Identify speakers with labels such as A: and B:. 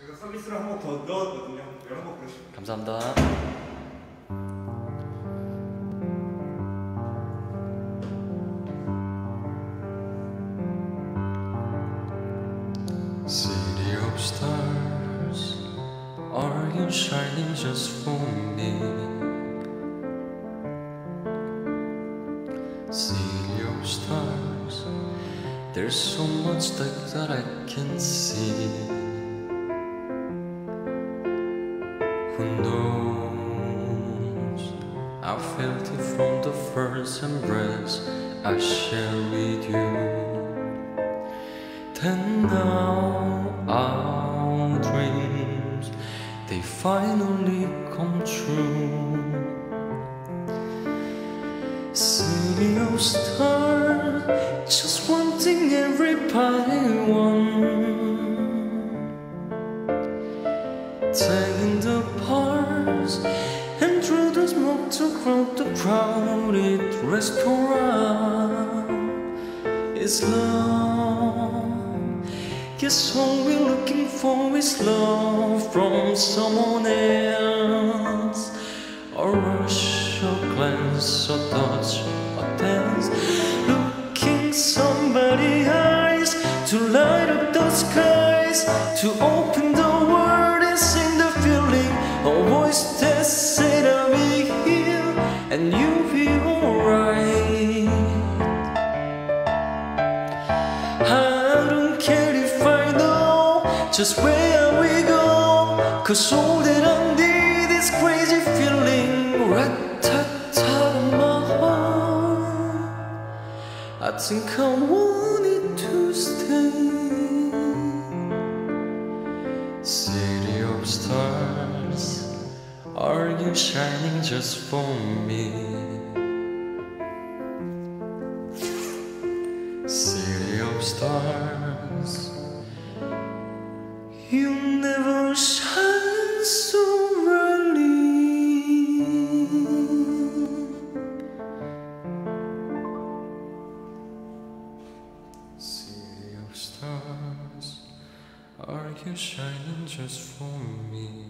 A: 제가 서비스를 한 번 더 넣었거든요. 여러 번 그러시면
B: 감사합니다.
C: City of stars, are you shining just for me? City of stars, there's so much that, that I can see. I felt it from the first embrace I share with you. And now our dreams they finally come true. City of stars, just one thing everybody wants. Taking crowd the crowded restaurant. It's love. Guess all we're looking for is love from someone else. A rush, a glance, a touch, a dance. Looking somebody eyes to light up the skies, to just where we go. Cause all that I need is crazy feeling. Rat-tat-tat in my heart. I think I want it to stay. City of stars, are you shining just for me? City of stars, stars, are you shining just for me?